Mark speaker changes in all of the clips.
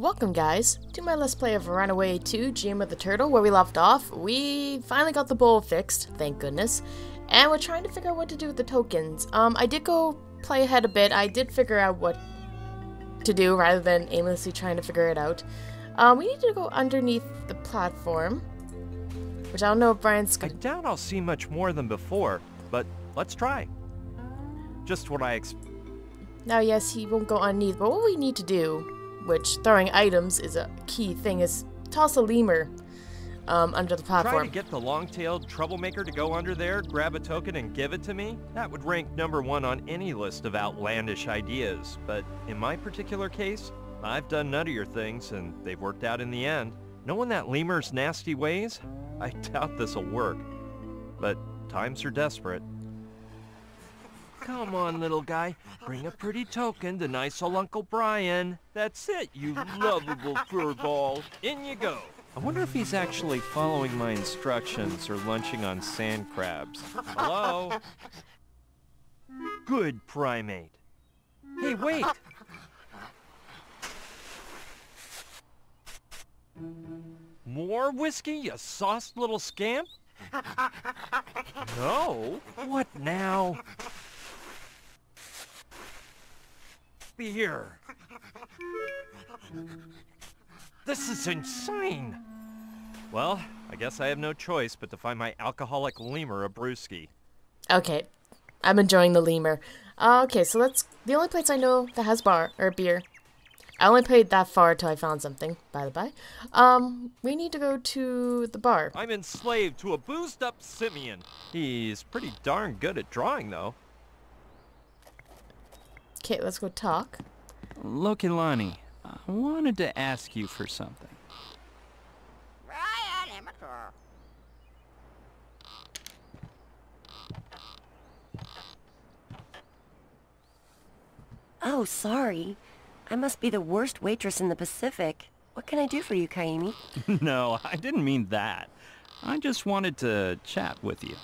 Speaker 1: Welcome guys to my Let's Play of Runaway 2 Dream of the Turtle where we left off. We finally got the bowl fixed, thank goodness. And we're trying to figure out what to do with the tokens. Um, I did go play ahead a bit. I did figure out what to do rather than aimlessly trying to figure it out. Um, we need to go underneath the platform. Which I don't know if Brian's
Speaker 2: I doubt I'll see much more than before, but let's try. Just what I ex-
Speaker 1: Now yes, he won't go underneath, but what we need to do, which throwing items is a key thing, is toss a lemur um, under the
Speaker 2: try
Speaker 1: platform.
Speaker 2: to get the long-tailed troublemaker to go under there, grab a token, and give it to me. That would rank number one on any list of outlandish ideas. But in my particular case, I've done nuttier things, and they've worked out in the end. Knowing that lemur's nasty ways, I doubt this'll work. But times are desperate. Come on, little guy. Bring a pretty token to nice old Uncle Brian. That's it, you lovable furball. In you go. I wonder if he's actually following my instructions or lunching on sand crabs. Hello? Good primate. Hey, wait! More whiskey, you sauced little scamp? No? What now? Beer. This is insane. Well, I guess I have no choice but to find my alcoholic lemur a brewski.
Speaker 1: Okay, I'm enjoying the lemur. Uh, okay, so that's the only place I know that has bar or beer. I only played that far till I found something. By the by, um, we need to go to the bar.
Speaker 2: I'm enslaved to a boozed up simian. He's pretty darn good at drawing, though.
Speaker 1: Okay, let's go talk.
Speaker 3: Lokelani, I wanted to ask you for something.
Speaker 4: Brian Amateur.
Speaker 5: Oh, sorry. I must be the worst waitress in the Pacific. What can I do for you, Kaimi?
Speaker 3: no, I didn't mean that. I just wanted to chat with you.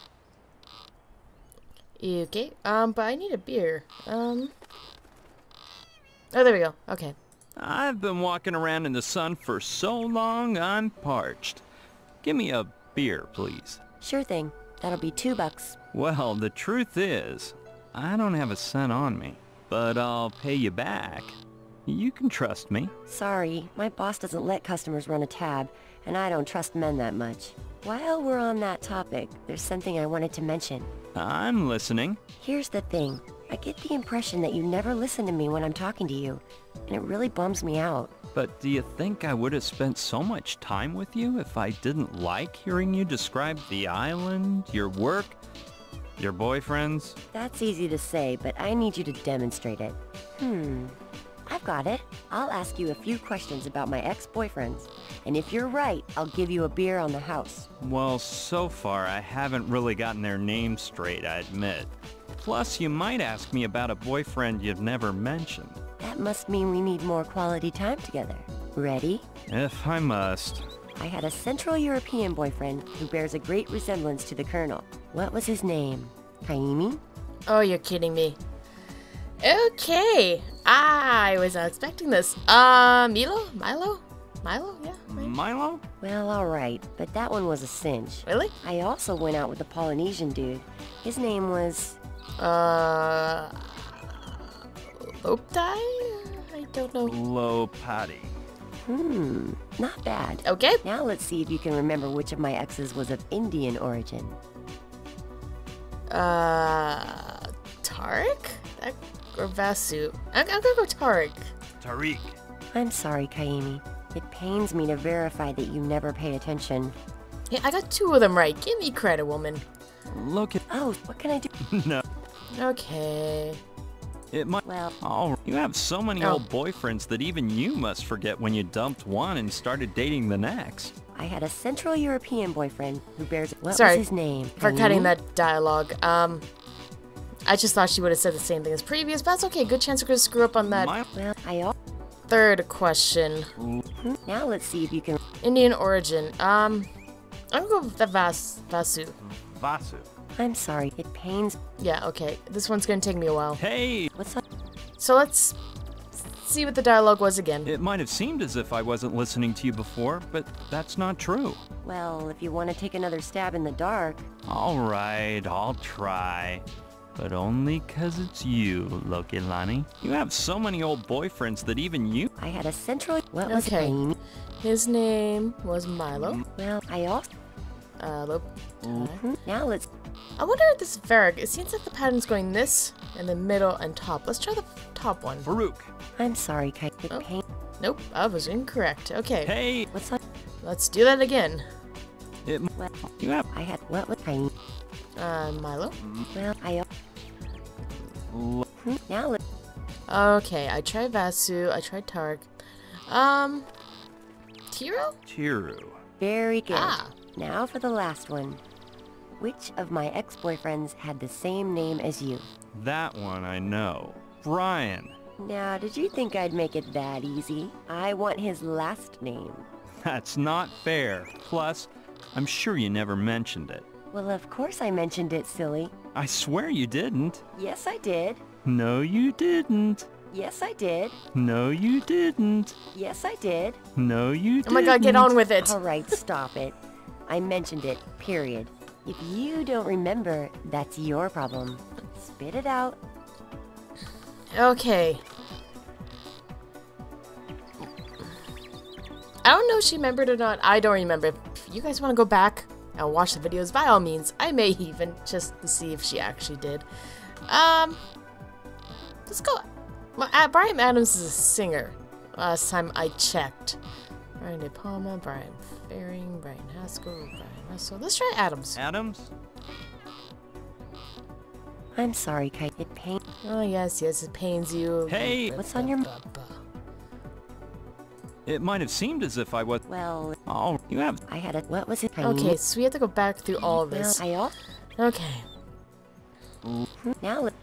Speaker 1: Okay, um, but I need a beer. Um, oh, there we go. Okay.
Speaker 3: I've been walking around in the sun for so long, I'm parched. Give me a beer, please.
Speaker 5: Sure thing. That'll be two bucks.
Speaker 3: Well, the truth is, I don't have a cent on me, but I'll pay you back. You can trust me.
Speaker 5: Sorry, my boss doesn't let customers run a tab, and I don't trust men that much. While we're on that topic, there's something I wanted to mention.
Speaker 3: I'm listening.
Speaker 5: Here's the thing. I get the impression that you never listen to me when I'm talking to you, and it really bums me out.
Speaker 3: But do you think I would have spent so much time with you if I didn't like hearing you describe the island, your work, your boyfriends?
Speaker 5: That's easy to say, but I need you to demonstrate it. Hmm. I've got it. I'll ask you a few questions about my ex-boyfriends. And if you're right, I'll give you a beer on the house.
Speaker 3: Well, so far I haven't really gotten their names straight, I admit. Plus, you might ask me about a boyfriend you've never mentioned.
Speaker 5: That must mean we need more quality time together. Ready?
Speaker 3: If I must.
Speaker 5: I had a Central European boyfriend who bears a great resemblance to the Colonel. What was his name? Kaimi?
Speaker 1: Oh, you're kidding me. Okay, I was not expecting this. Uh, Milo? Milo? Milo? Yeah, right.
Speaker 3: Milo?
Speaker 5: Well, alright, but that one was a cinch.
Speaker 1: Really?
Speaker 5: I also went out with a Polynesian dude. His name was...
Speaker 1: Uh, Loptai? I don't know.
Speaker 3: Low Patty.
Speaker 5: Hmm, not bad.
Speaker 1: Okay.
Speaker 5: Now let's see if you can remember which of my exes was of Indian origin.
Speaker 1: Uh, Tarek? That, or Vasu? I'm, I'm gonna go Tarek.
Speaker 2: Tariq.
Speaker 5: I'm sorry, Kaimi. It pains me to verify that you never pay attention.
Speaker 1: Yeah, I got two of them right. Give me credit, woman.
Speaker 3: Look at...
Speaker 5: Oh, what can I do?
Speaker 3: no.
Speaker 1: Okay.
Speaker 3: It might...
Speaker 5: Well,
Speaker 3: Oh, you have so many
Speaker 1: Oh.
Speaker 3: old boyfriends that even you must forget when you dumped one and started dating the next.
Speaker 5: I had a Central European boyfriend who bears... What
Speaker 1: Sorry
Speaker 5: was his name?
Speaker 1: For cutting
Speaker 5: Kaimi?
Speaker 1: that dialogue. Um, I just thought she would have said the same thing as previous, but that's okay. Good chance we're gonna screw up on that
Speaker 3: My...
Speaker 5: Well, I... al-
Speaker 1: third question.
Speaker 5: Hmm, Now let's see if you can...
Speaker 1: Indian origin. Um, I'm gonna go with the Vas Vasu.
Speaker 2: Vasu.
Speaker 5: I'm sorry, it pains...
Speaker 1: Yeah, okay. This one's gonna take me a while.
Speaker 3: Hey!
Speaker 5: What's up?
Speaker 1: So let's see what the dialogue was again.
Speaker 3: It might have seemed as if I wasn't listening to you before, but that's not true.
Speaker 5: Well, if you want to take another stab in the dark,
Speaker 3: All right, I'll try. But only 'cause it's you, Lokelani. You have so many old boyfriends that even you...
Speaker 5: I had a central... What was his name?
Speaker 1: His name was Milo.
Speaker 5: Well, I also...
Speaker 1: Uh, Lo-
Speaker 5: Hmm, Now let's...
Speaker 1: I wonder if this is Varric. It seems like the pattern's going this, and the middle and top. Let's try the top one.
Speaker 2: Farouk,
Speaker 5: I'm sorry, Kai.
Speaker 1: Oh.
Speaker 5: pain...
Speaker 1: Nope, I was incorrect. Okay,
Speaker 3: Hey,
Speaker 5: What's up?
Speaker 1: let's do that again.
Speaker 3: it,
Speaker 5: Well,
Speaker 3: you have...
Speaker 5: I had... What was Amy?
Speaker 1: Uh, Milo.
Speaker 5: Well, I...
Speaker 3: L-
Speaker 5: Hmm, Now let's...
Speaker 1: Okay, I tried Vasu. I tried Targ. Um, Tiro?
Speaker 2: Tiru.
Speaker 5: Very good.
Speaker 1: Ah.
Speaker 5: Now for the last one. Which of my ex-boyfriends had the same name as you?
Speaker 3: That one I know. Brian.
Speaker 5: Now, did you think I'd make it that easy? I want his last name.
Speaker 3: That's not fair. Plus, I'm sure you never mentioned it.
Speaker 5: Well, of course I mentioned it, silly.
Speaker 3: I swear you didn't.
Speaker 5: Yes, I did.
Speaker 3: No, you didn't.
Speaker 5: Yes, I did.
Speaker 3: No, you didn't.
Speaker 5: Yes, I did.
Speaker 3: No, you didn't.
Speaker 1: Oh my god, get on with it.
Speaker 5: All right, stop it. I mentioned it, period. If you don't remember, that's your problem. Spit it out.
Speaker 1: Okay. I don't know if she remembered or not. I don't remember. If you guys want to go back and watch the videos, by all means. I may even just to see if she actually did. Um, let's go. Well, uh, Brian Adams is a singer. Last time I checked. Brian De Palma, Brian Faring, Brian Haskell, Brian Russell. Let's try Adams.
Speaker 2: Adams?
Speaker 5: I'm sorry, Kai. It pain.
Speaker 1: Oh yes, yes, it pains you.
Speaker 3: Hey!
Speaker 5: What's on your-
Speaker 3: It might have seemed as if I was...
Speaker 5: Well,
Speaker 3: Oh, you have...
Speaker 5: I had a. What was it? Kai?
Speaker 1: Okay, so we have to go back through all of
Speaker 5: Well,
Speaker 1: this.
Speaker 5: I also.
Speaker 1: Okay.
Speaker 5: Hmm, now, let-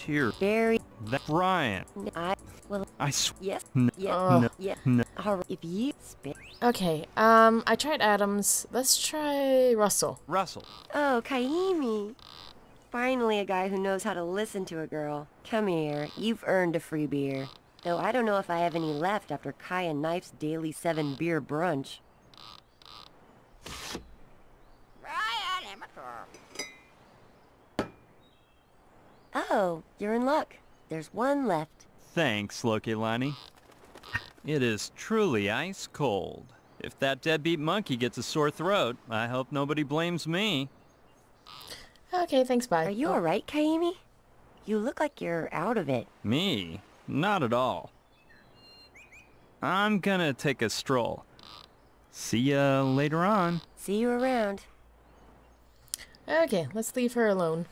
Speaker 3: Tear.
Speaker 5: very.
Speaker 3: That Brian.
Speaker 5: I. Well,
Speaker 3: I swear.
Speaker 5: yes.
Speaker 3: No.
Speaker 5: Yes.
Speaker 1: Oh.
Speaker 3: No.
Speaker 5: Yeah.
Speaker 3: No.
Speaker 5: All right. If you spit.
Speaker 1: Okay, um, I tried Adams. Let's try Russell.
Speaker 2: Russell.
Speaker 5: Oh, Kaimi. Finally, a guy who knows how to listen to a girl. Come here. You've earned a free beer. Though I don't know if I have any left after Kai and Knife's daily seven beer brunch. Oh, you're in luck. There's one left.
Speaker 3: Thanks, Lokelani. It is truly ice cold. If that deadbeat monkey gets a sore throat, I hope nobody blames me.
Speaker 1: Okay, thanks, bye.
Speaker 5: Are you
Speaker 1: Oh,
Speaker 5: alright, Kaimi? You look like you're out of it.
Speaker 3: Me? Not at all. I'm gonna take a stroll. See ya later on.
Speaker 5: See you around.
Speaker 1: Okay, let's leave her alone.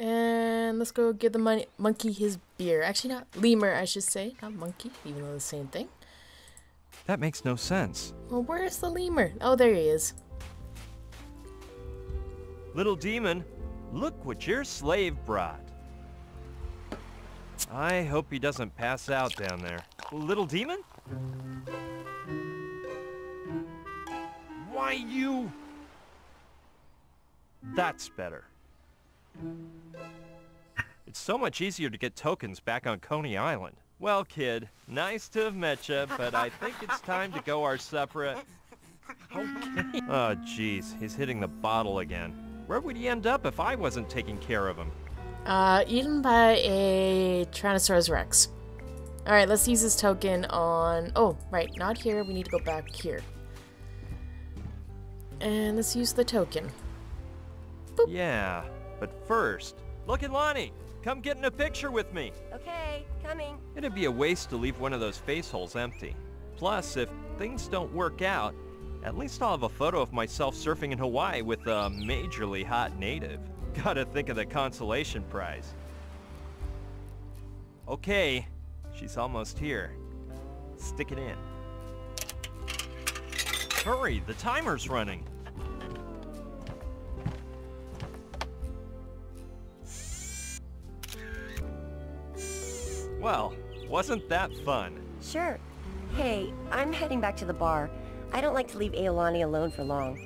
Speaker 1: And let's go give the mon- monkey his beer. Actually, not lemur, I should say. Not monkey, even though the same thing.
Speaker 2: That makes no sense.
Speaker 1: Well, where's the lemur? Oh, there he is.
Speaker 2: Little demon, look what your slave brought. I hope he doesn't pass out down there. Little demon? Why you... That's better. It's so much easier to get tokens back on Coney Island. Well, kid, nice to have met you, but I think it's time to go our separate... Okay. Oh, jeez, he's hitting the bottle again. Where would he end up if I wasn't taking care of him?
Speaker 1: Uh, eaten by a Tyrannosaurus Rex. Alright, let's use this token on... Oh, right, not here. We need to go back here. And let's use the token.
Speaker 2: Yeah, but first, look at Lonnie. Come get in a picture with me.
Speaker 5: Okay, coming.
Speaker 2: It'd be a waste to leave one of those face holes empty. Plus, if things don't work out, at least I'll have a photo of myself surfing in Hawaii with a majorly hot native. Gotta think of the consolation prize. Okay, she's almost here. Stick it in. Hurry, the timer's running. Well, wasn't that fun?
Speaker 5: Sure. Hey, I'm heading back to the bar. I don't like to leave Aolani alone for long.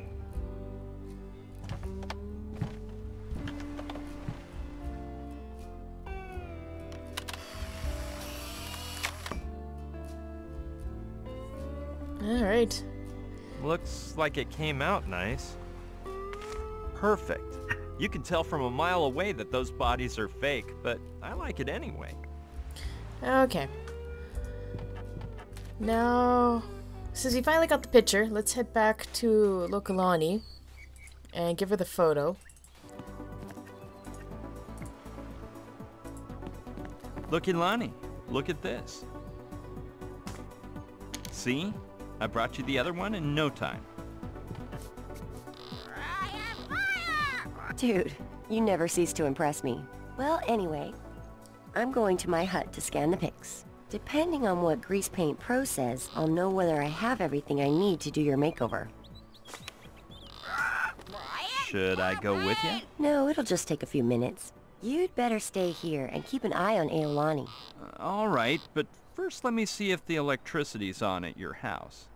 Speaker 1: Alright.
Speaker 2: Looks like it came out nice. Perfect. You can tell from a mile away that those bodies are fake, but I like it anyway.
Speaker 1: Okay. Now, since we finally got the picture, let's head back to Lokelani and give her the photo.
Speaker 3: Look, Ilani. Look at this. See? I brought you the other one in no time.
Speaker 5: Dude, you never cease to impress me. Well, anyway, I'm going to my hut to scan the pics. Depending on what Grease Paint Pro says, I'll know whether I have everything I need to do your makeover.
Speaker 3: Should I go with you?
Speaker 5: No, it'll just take a few minutes. You'd better stay here and keep an eye on Aolani.
Speaker 3: Uh, all right, but first let me see if the electricity's on at your house.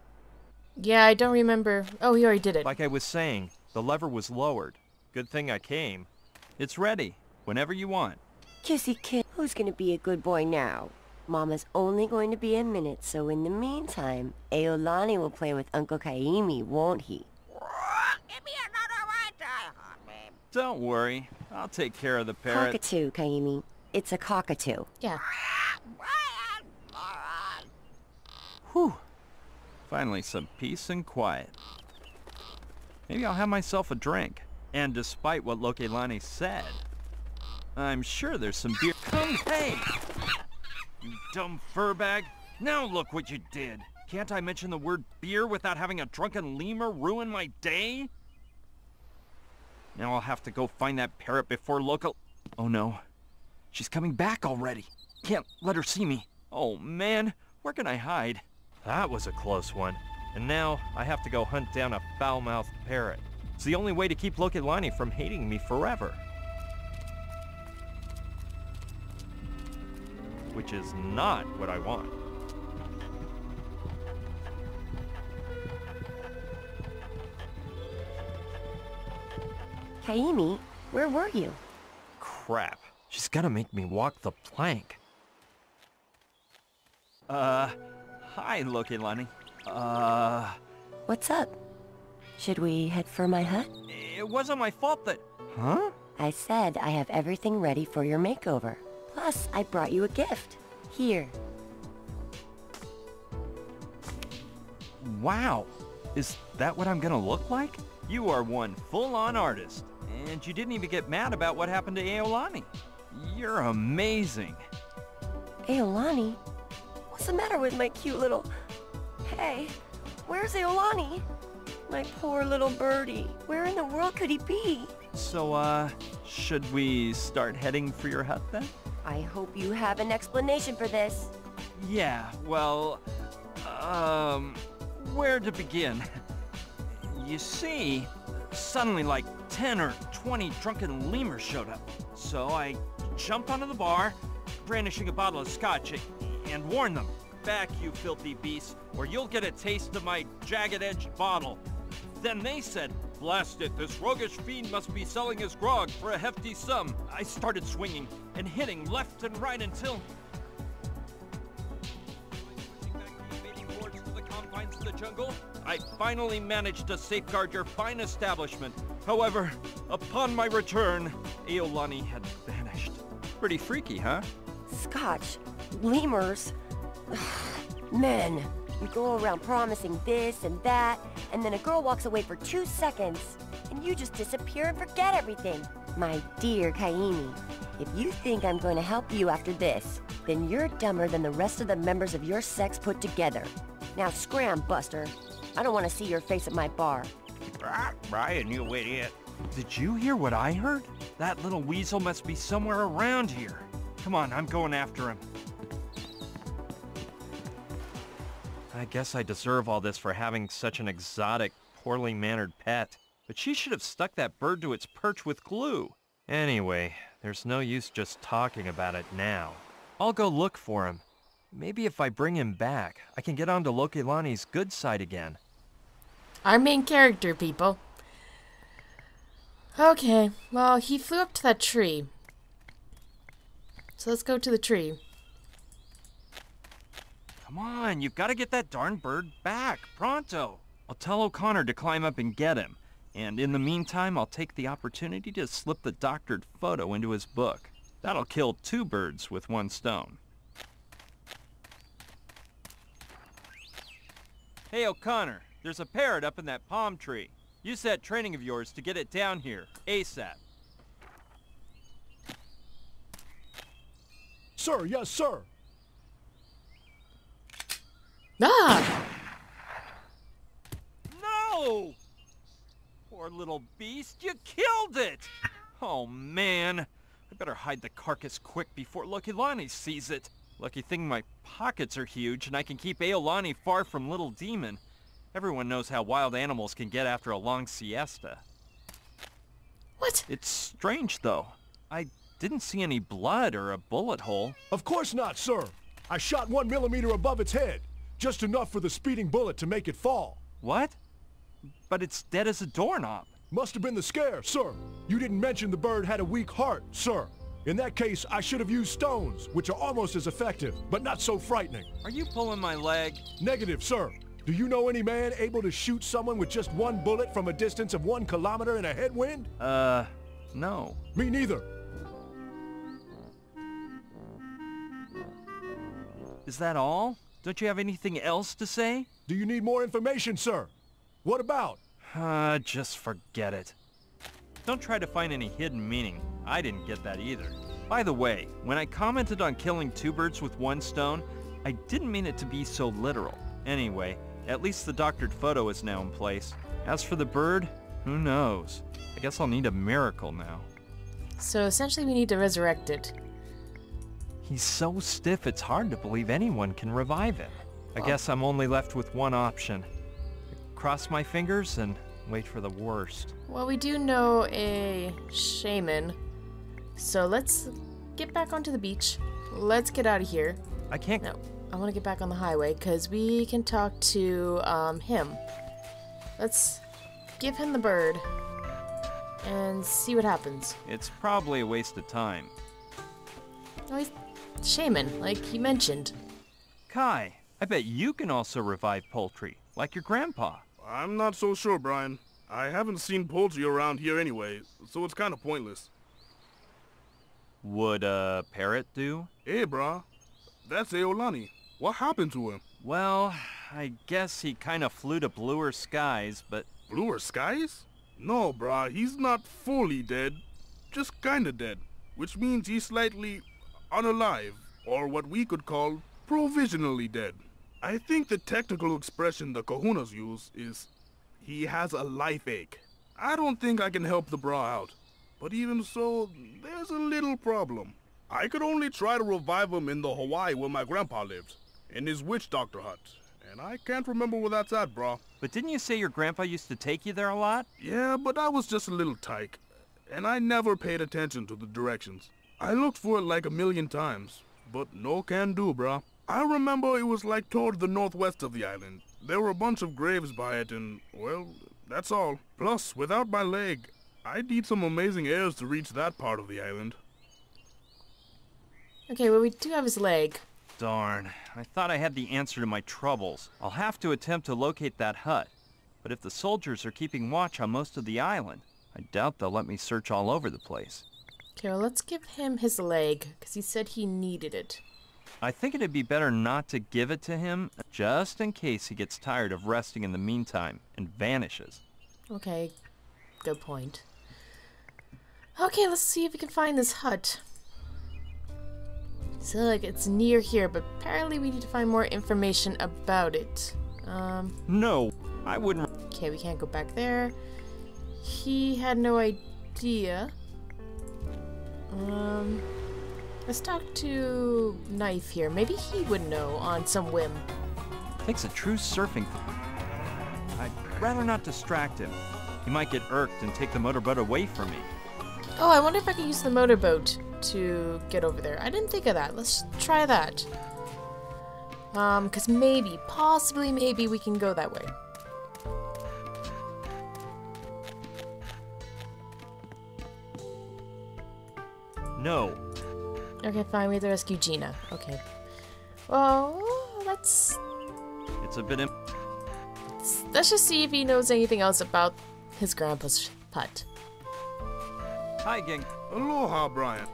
Speaker 1: Yeah, I don't remember. Oh, he already did it.
Speaker 2: Like I was saying, the lever was lowered. Good thing I came.
Speaker 3: It's ready, whenever you want.
Speaker 5: Kissy kid, who's gonna be a good boy now? Mama's only going to be a minute, so in the meantime, Aolani will play with Uncle Kaimi, won't he?
Speaker 3: Don't worry, I'll take care of the parrot.
Speaker 5: Cockatoo, Kaimi. It's a cockatoo.
Speaker 1: Yeah.
Speaker 3: Whew. Finally some peace and quiet. Maybe I'll have myself a drink. And despite what Lokelani said, I'm sure there's some beer.
Speaker 2: Come, hey! You dumb furbag. Now look what you did. Can't I mention the word beer without having a drunken lemur ruin my day? Now I'll have to go find that parrot before local... Oh no. She's coming back already. Can't let her see me. Oh man, where can I hide? That was a close one. And now I have to go hunt down a foul-mouthed parrot. It's the only way to keep Lokelani from hating me forever. Which is not what I want.
Speaker 5: Kaimi, where were you?
Speaker 2: Crap. She's gonna make me walk the plank. Uh, hi, Lokelani. Uh,
Speaker 5: What's up? Should we head for my hut?
Speaker 2: it wasn't my fault that... Huh?
Speaker 5: I said I have everything ready for your makeover. Plus, I brought you a gift. Here.
Speaker 2: Wow. Is that what I'm gonna look like? You are one full-on artist. And you didn't even get mad about what happened to Aolani. You're amazing.
Speaker 5: Aolani? What's the matter with my cute little... Hey, where's Aolani? My poor little birdie. Where in the world could he be?
Speaker 3: So, uh, should we start heading for your hut then?
Speaker 5: I hope you have an explanation for this.
Speaker 3: Yeah, well, um, where to begin? You see, suddenly like 10 or 20 drunken lemurs showed up. So I jumped onto the bar, brandishing a bottle of scotch, and warned them, back you filthy beasts, or you'll get a taste of my jagged-edged bottle. Then they said, blast it, this roguish fiend must be selling his grog for a hefty sum. I started swinging and hitting left and right until... I finally managed to safeguard your fine establishment. However, upon my return, Aolani had vanished. Pretty freaky, huh?
Speaker 5: Scotch. Lemurs. Men. You go around promising this and that, and then a girl walks away for two seconds, and you just disappear and forget everything. My dear Kaimi, if you think I'm going to help you after this, then you're dumber than the rest of the members of your sex put together. Now scram, Buster. I don't want to see your face at my bar.
Speaker 2: Ah, Brian, you idiot. Did you hear what I heard? That little weasel must be somewhere around here. Come on, I'm going after him. I guess I deserve all this for having such an exotic, poorly mannered pet. But she should have stuck that bird to its perch with glue. Anyway, there's no use just talking about it now. I'll go look for him. Maybe if I bring him back, I can get onto Lokelani's good side again.
Speaker 1: Our main character, people. Okay, well, he flew up to that tree. So let's go to the tree.
Speaker 3: Come on, you've got to get that darn bird back, pronto. I'll tell O'Connor to climb up and get him. And in the meantime, I'll take the opportunity to slip the doctored photo into his book. That'll kill two birds with one stone. Hey, O'Connor, there's a parrot up in that palm tree. Use that training of yours to get it down here, ASAP.
Speaker 4: Sir, yes, sir.
Speaker 1: Ah!
Speaker 3: No! Poor little beast, you killed it! Oh, man. I better hide the carcass quick before Lucky Lonnie sees it. Lucky thing my pockets are huge and I can keep Aolani far from Little Demon. Everyone knows how wild animals can get after a long siesta.
Speaker 1: What?
Speaker 3: It's strange, though. I didn't see any blood or a bullet hole.
Speaker 4: Of course not, sir. I shot one millimeter above its head. Just enough for the speeding bullet to make it fall.
Speaker 3: What? But it's dead as a doorknob.
Speaker 4: Must have been the scare, sir. You didn't mention the bird had a weak heart, sir. In that case, I should have used stones, which are almost as effective, but not so frightening.
Speaker 3: Are you pulling my leg?
Speaker 4: Negative, sir. Do you know any man able to shoot someone with just one bullet from a distance of one kilometer in a headwind?
Speaker 3: Uh, no.
Speaker 4: Me neither.
Speaker 3: Is that all? Don't you have anything else to say?
Speaker 4: Do you need more information, sir? What about?
Speaker 3: Uh, just forget it. Don't try to find any hidden meaning. I didn't get that either. By the way, when I commented on killing two birds with one stone, I didn't mean it to be so literal. Anyway, at least the doctored photo is now in place. As for the bird, who knows? I guess I'll need a miracle now.
Speaker 1: So essentially we need to resurrect it.
Speaker 3: He's so stiff it's hard to believe anyone can revive him. I guess I'm only left with one option. Cross my fingers and wait for the worst.
Speaker 1: Well, we do know a shaman. So let's get back onto the beach. Let's get out of here.
Speaker 3: I can't...
Speaker 1: No, I want to get back on the highway because we can talk to um, him. Let's give him the bird and see what happens.
Speaker 3: It's probably a waste of time.
Speaker 1: Oh, he's shaman, like he mentioned.
Speaker 3: Kai, I bet you can also revive poultry, like your grandpa.
Speaker 6: I'm not so sure, Brian. I haven't seen poultry around here anyway, so it's kind of pointless.
Speaker 3: Would a parrot do?
Speaker 6: Hey, brah. That's Aolani. What happened to him?
Speaker 3: Well, I guess he kind of flew to bluer skies, but
Speaker 6: Bluer skies? No, brah. He's not fully dead. Just kinda dead. Which means he's slightly unalive, or what we could call provisionally dead. I think the technical expression the kahunas use is he has a life ache. I don't think I can help the bra out. But even so, there's a little problem. I could only try to revive him in the Hawaii where my grandpa lived, in his witch doctor hut. And I can't remember where that's at, brah.
Speaker 3: but didn't you say your grandpa used to take you there a lot?
Speaker 6: Yeah, but I was just a little tyke, and I never paid attention to the directions. I looked for it like a million times, but no can do, brah. I remember it was like toward the northwest of the island. There were a bunch of graves by it, and, well, that's all. Plus, without my leg, I'd need some amazing airs to reach that part of the island.
Speaker 1: Okay, well, we do have his leg.
Speaker 3: Darn, I thought I had the answer to my troubles. I'll have to attempt to locate that hut. But if the soldiers are keeping watch on most of the island, I doubt they'll let me search all over the place.
Speaker 1: Okay, well, let's give him his leg because he said he needed it.
Speaker 3: I think it'd be better not to give it to him, just in case he gets tired of resting in the meantime and vanishes.
Speaker 1: Okay, good point. Okay, let's see if we can find this hut. So, like, it's near here, but apparently we need to find more information about it. Um,
Speaker 3: No, I wouldn't.
Speaker 1: okay, we can't go back there. He had no idea. Um, let's talk to Knife here. Maybe he would know on some whim.
Speaker 3: Takes a true surfing. I'd rather not distract him. He might get irked and take the motorboat away from me.
Speaker 1: Oh, I wonder if I could use the motorboat to get over there. I didn't think of that. Let's try that. Um, because maybe, possibly, maybe we can go that way.
Speaker 3: No.
Speaker 1: Okay, fine. We have to rescue Gina. Okay. Oh, let's
Speaker 3: records have been in.
Speaker 1: Let's just see if he knows anything else about his grandpa's hut.
Speaker 3: Hi, gang.
Speaker 6: Aloha, Brian.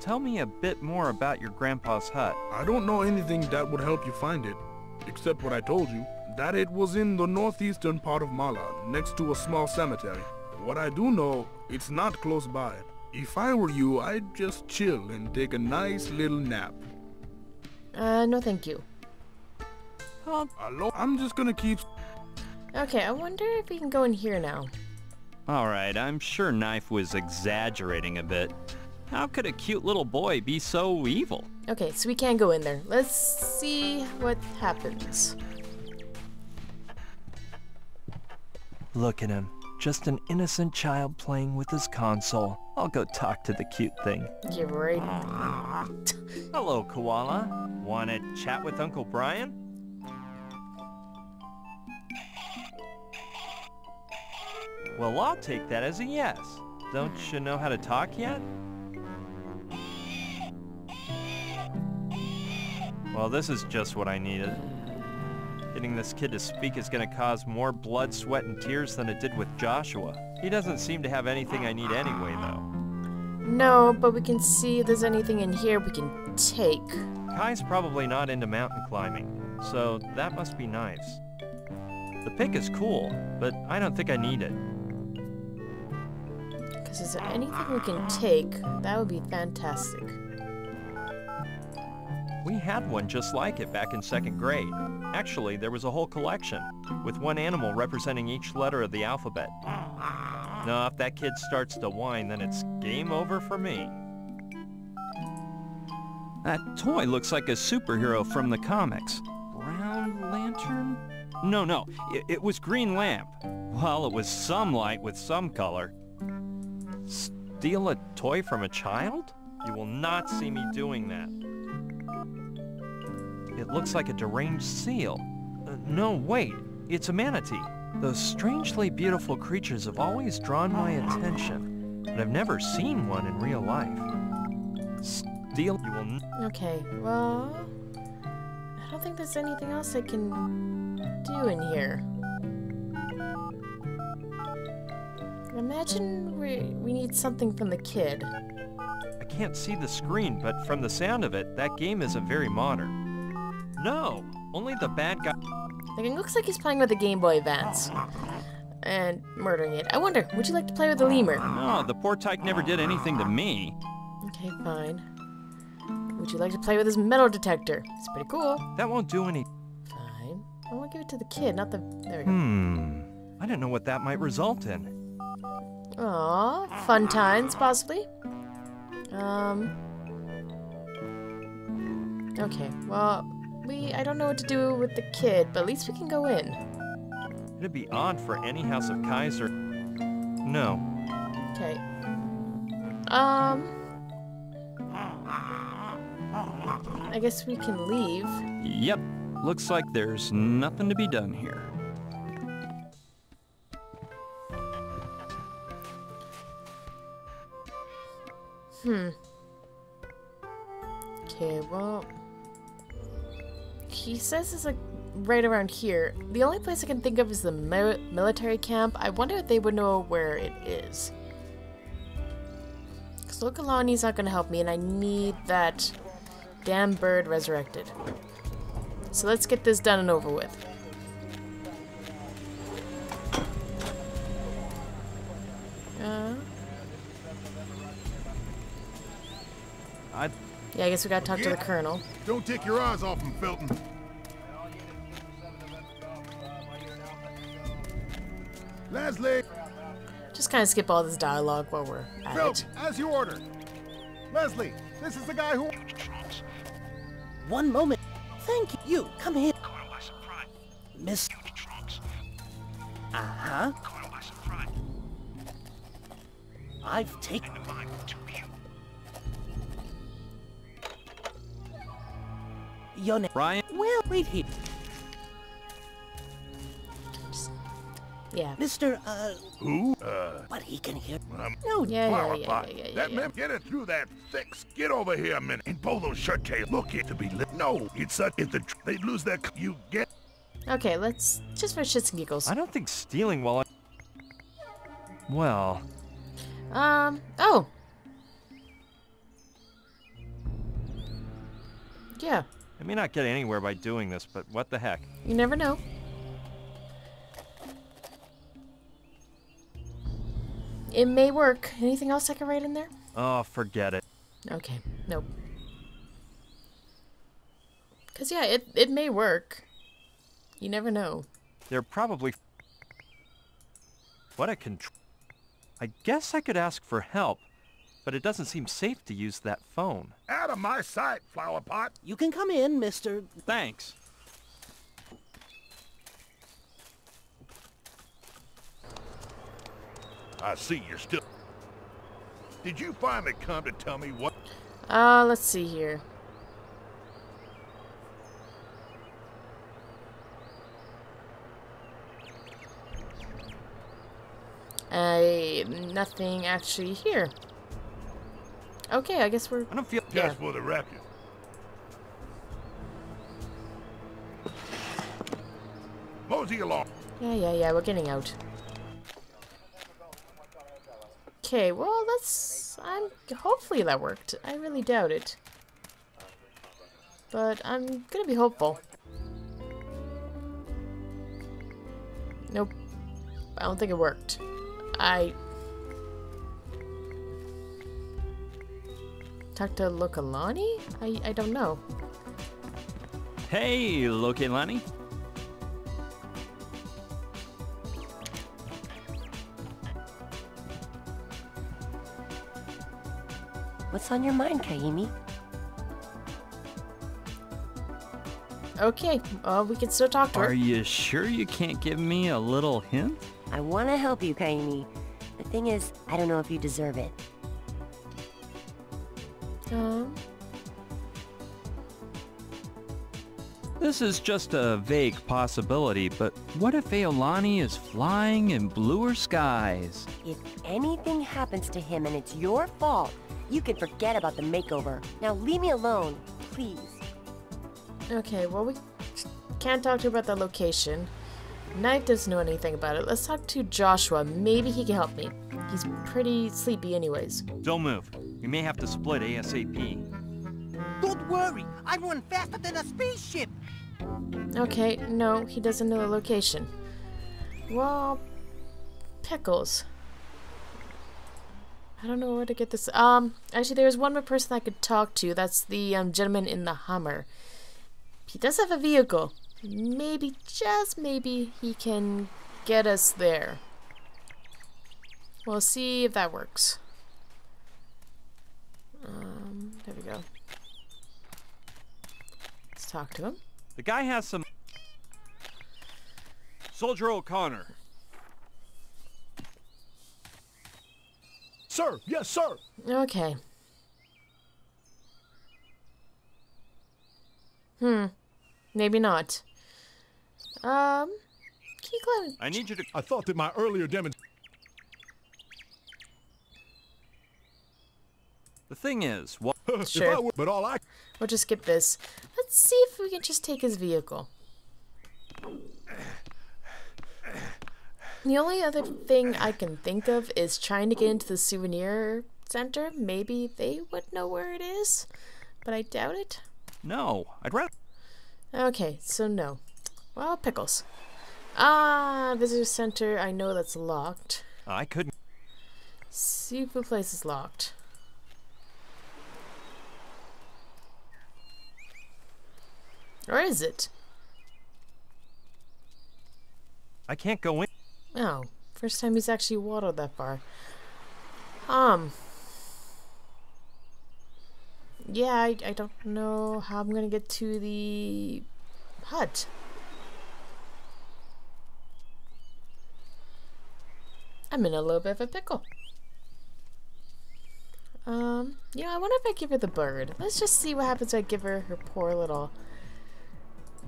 Speaker 2: Tell me a bit more about your grandpa's hut.
Speaker 6: I don't know anything that would help you find it, except what I told you, that it was in the northeastern part of Mala, next to a small cemetery. What I do know, it's not close by. If I were you, I'd just chill and take a nice little nap.
Speaker 1: Uh, no thank you.
Speaker 6: Hello? I'm just gonna keep...
Speaker 1: Okay, I wonder if we can go in here now.
Speaker 3: Alright, I'm sure Knife was exaggerating a bit. How could a cute little boy be so evil?
Speaker 1: Okay, so we can't go in there. Let's see what happens.
Speaker 2: Look at him. Just an innocent child playing with his console. I'll go talk to the cute thing.
Speaker 1: You're right.
Speaker 2: Hello, Koala. Wanna chat with Uncle Brian? Well, I'll take that as a yes. Don't you know how to talk yet? Well, this is just what I needed. Getting this kid to speak is gonna cause more blood, sweat, and tears than it did with Joshua. He doesn't seem to have anything I need anyway, though.
Speaker 1: No, but we can see if there's anything in here we can take.
Speaker 2: Kai's probably not into mountain climbing, so that must be nice. The pick is cool, but I don't think I need it.
Speaker 1: Because is there anything we can take? That would be fantastic.
Speaker 2: We had one just like it back in second grade. Actually, there was a whole collection, with one animal representing each letter of the alphabet. No, if that kid starts to whine, then it's game over for me.
Speaker 3: That toy looks like a superhero from the comics. Brown Lantern? No, no, it, it was Green Lamp. Well, it was some light with some color.
Speaker 2: Steal a toy from a child? You will not see me doing that. It looks like a deranged seal. Uh, no, wait, it's a manatee. Those strangely beautiful creatures have always drawn my attention, but I've never seen one in real life. Steal, you will n-
Speaker 1: Okay, well... I don't think there's anything else I can do in here. Imagine we, we need something from the kid.
Speaker 2: I can't see the screen, but from the sound of it, that game isn't very modern. No, only the bad guy.
Speaker 1: Like, it looks like he's playing with a Game Boy Advance. And murdering it. I wonder, would you like to play with a lemur?
Speaker 3: No, the poor tyke never did anything to me.
Speaker 1: Okay, fine. Would you like to play with this metal detector? It's pretty cool.
Speaker 2: That won't do any.
Speaker 1: Fine. I want to give it to the kid, not the... There we go.
Speaker 2: Hmm. I don't know what that might result in.
Speaker 1: Aw, fun times, possibly. Um. Okay, well, we. I don't know what to do with the kid, but at least we can go in.
Speaker 2: It'd be odd for any House of Kaiser. No.
Speaker 1: Okay. Um. I guess we can leave.
Speaker 3: Yep, looks like there's nothing to be done here.
Speaker 1: Hmm. Okay, well. He says it's like right around here. The only place I can think of is the mil military camp. I wonder if they would know where it is. Because Lokelani's not going to help me, and I need that damn bird resurrected. So let's get this done and over with. Uh,
Speaker 2: I.
Speaker 1: yeah, I guess we gotta talk to the colonel.
Speaker 7: Don't take your eyes off him, Felton. Leslie!
Speaker 1: Just kind of skip all this dialogue while we're at it.
Speaker 7: Felton, as you ordered. Leslie, this is the guy who...
Speaker 8: One moment. Thank you. You, come here. Miss... Uh-huh. I've taken... Your name...
Speaker 3: Ryan?
Speaker 8: Well, wait here.
Speaker 1: Yeah.
Speaker 8: Mr. Uh...
Speaker 6: Who? Uh,
Speaker 8: But he can hear...
Speaker 9: Um,
Speaker 8: No,
Speaker 1: Yeah, yeah,
Speaker 9: Flower
Speaker 1: yeah,
Speaker 9: pot.
Speaker 1: yeah, yeah,
Speaker 9: that
Speaker 1: yeah.
Speaker 9: man, get it through that thick. Get over here a minute and pull those shirt tails. Look it to be lit. No, it's such. It's the. tr- They lose their. c- You get.
Speaker 1: Okay, let's just for shits and giggles.
Speaker 2: I don't think stealing while I... Well,
Speaker 1: Um, oh. Yeah,
Speaker 2: I may not get anywhere by doing this, but what the heck.
Speaker 1: you never know. It may work. Anything else I can write in there?
Speaker 2: Oh, forget it.
Speaker 1: Okay, nope. Cause yeah, it it may work. You never know.
Speaker 2: They're probably... What a contr... I guess I could ask for help, but it doesn't seem safe to use that phone.
Speaker 9: Out of my sight, flower pot.
Speaker 8: You can come in, Mr.
Speaker 3: Thanks.
Speaker 9: I see you're still. Did you finally come to tell me what?
Speaker 1: Uh, let's see here. I nothing actually here. Okay, I guess we're
Speaker 2: I don't feel...
Speaker 9: Just
Speaker 1: Yeah.
Speaker 9: for the record. Mosey along.
Speaker 1: Yeah, yeah, yeah, we're getting out. Okay, well, that's... I'm... Hopefully that worked. I really doubt it. But I'm gonna be hopeful. Nope. I don't think it worked. I... Talk to Lokelani? I, I don't know.
Speaker 3: Hey, Lokelani.
Speaker 5: What's on your mind, Kaimi?
Speaker 1: Okay, uh, we can still talk to her.
Speaker 3: Are you sure you can't give me a little hint?
Speaker 5: I want to help you, Kaimi. The thing is, I don't know if you deserve it.
Speaker 1: Um,
Speaker 3: This is just a vague possibility, but what if Aolani is flying in bluer skies?
Speaker 5: If anything happens to him and it's your fault, you can forget about the makeover. Now leave me alone, please.
Speaker 1: Okay, well, we can't talk to her about the location. Knight doesn't know anything about it. Let's talk to Joshua. Maybe he can help me. He's pretty sleepy anyways.
Speaker 2: Don't move. We may have to split ASAP.
Speaker 8: Don't worry, I run faster than a spaceship.
Speaker 1: Okay, no, he doesn't know the location. Well, pickles. I don't know where to get this. Um, actually, there's one more person I could talk to. That's the um, gentleman in the Hummer. He does have a vehicle. Maybe, just maybe, he can get us there. We'll see if that works. Um, there we go. Let's talk to him.
Speaker 2: The guy has some...
Speaker 3: Soldier O'Connor.
Speaker 4: Sir, yes, sir.
Speaker 1: Okay. Hmm. Maybe not. Um. Key Clement.
Speaker 2: I need you to...
Speaker 4: I thought that my earlier demonstration.
Speaker 2: The thing is, what...
Speaker 1: Sure.
Speaker 4: but all I.
Speaker 1: We'll just skip this. Let's see if we can just take his vehicle. The only other thing I can think of is trying to get into the souvenir center. Maybe they would know where it is, but I doubt it.
Speaker 2: No, I'd rather...
Speaker 1: Okay, so no. Well, pickles. Ah, visitor center. I know that's locked.
Speaker 2: I couldn't...
Speaker 1: Seafood place is locked. Or is it?
Speaker 2: I can't go in.
Speaker 1: Oh, first time he's actually waddled that far. Um. Yeah, I, I don't know how I'm gonna get to the hut. I'm in a little bit of a pickle. Um, you know, I wonder if I give her the bird. Let's just see what happens if I give her her poor little...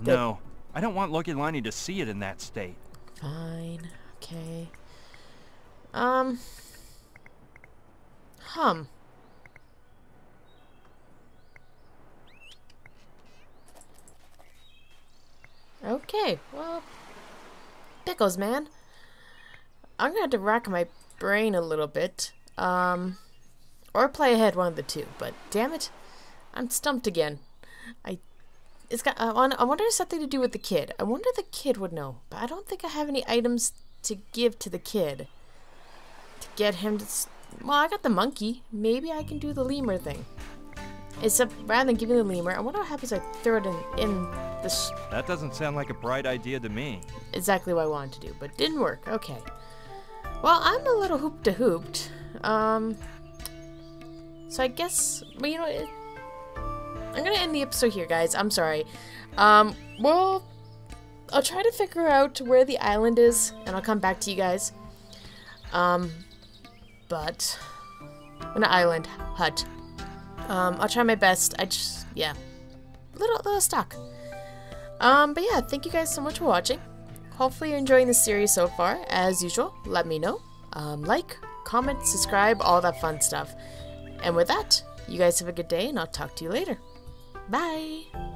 Speaker 2: No, I don't want Lokelani to see it in that state.
Speaker 1: Fine. Okay. Um. Hum. Okay, well, pickles, man. I'm gonna have to rack my brain a little bit, um, or play ahead, one of the two. But damn it, I'm stumped again. I, it's got. I, want, I wonder if it's something to do with the kid. I wonder if the kid would know, but I don't think I have any items to give to the kid to get him to. Well, I got the monkey. Maybe I can do the lemur thing. Except rather than giving the lemur, I wonder what happens if I throw it in in this.
Speaker 2: That doesn't sound like a bright idea to me.
Speaker 1: Exactly what I wanted to do, but didn't work. Okay. Well, I'm a little hooped to hooped. Um. So I guess, well, you know, it, I'm gonna end the episode here, guys. I'm sorry. Um. Well, I'll try to figure out where the island is, and I'll come back to you guys. Um. But an island hut. Um, I'll try my best. I just, yeah, little, little stuck. Um, but yeah, thank you guys so much for watching. Hopefully you're enjoying the series so far. As usual, let me know. Um, like, comment, subscribe, all that fun stuff. And with that, you guys have a good day, and I'll talk to you later. Bye.